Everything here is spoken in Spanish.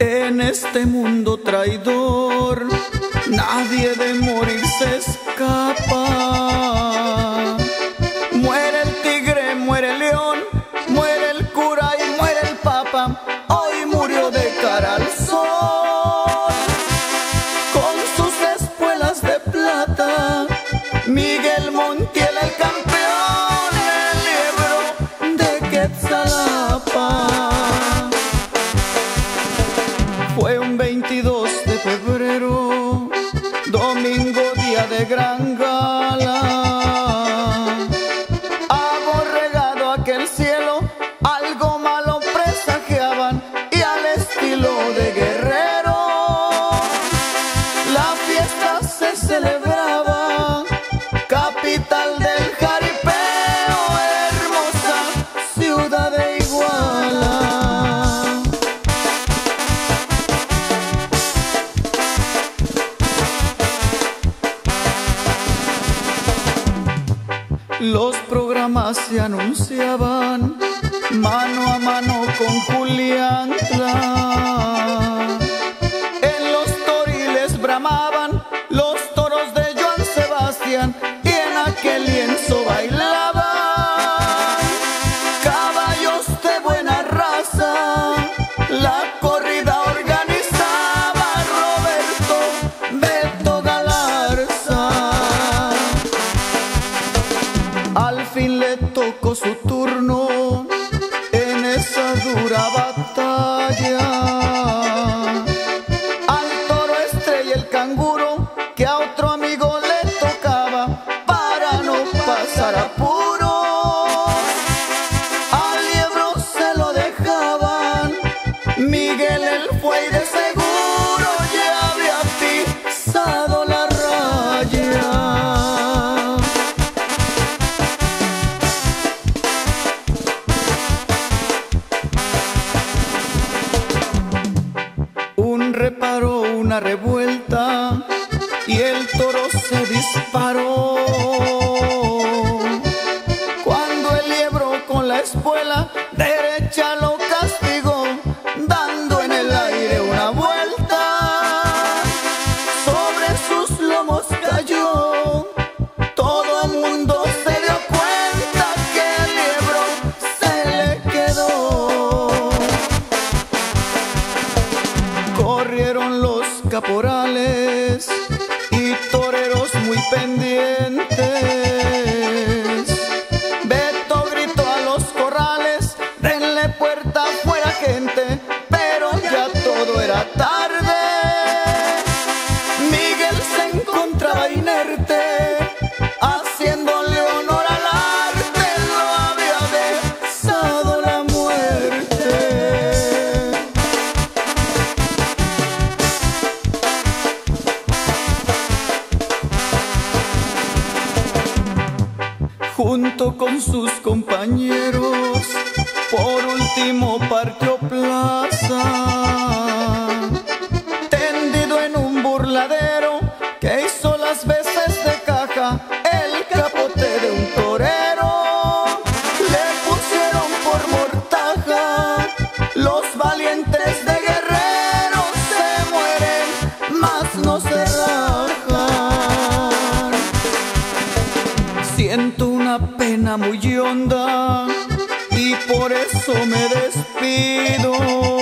En este mundo traidor, nadie de morir se escapa. Muere el tigre, muere el león, muere el cura y muere el papa. Hoy murió de cara al sol, con sus espuelas de plata. Miguel Montiel, el campeón, el libro de Quetzalapa. Domingo día de gran gala. Aborregado aquel cielo, algo malo presagiaban y al estilo de guerrero. La fiesta se celebraba, capital del Los programas se anunciaban mano a mano con Julián. En los toriles bramaban O revuelta y el toro se disparó. Cuando el liebro con la espuela derecha lo castigó, dando en el aire una vuelta. Sobre sus lomos cayó. Todo mundo se dio cuenta que el liebro se le quedó. Corrieron los caporales y toreros muy pendientes. Junto con sus compañeros, por último partió plaza, tendido en un burladero que hizo las veces de caja, el capote de un torero, le pusieron por mortaja, los valientes de guerreros se mueren, mas no se pena muy honda y por eso me despido.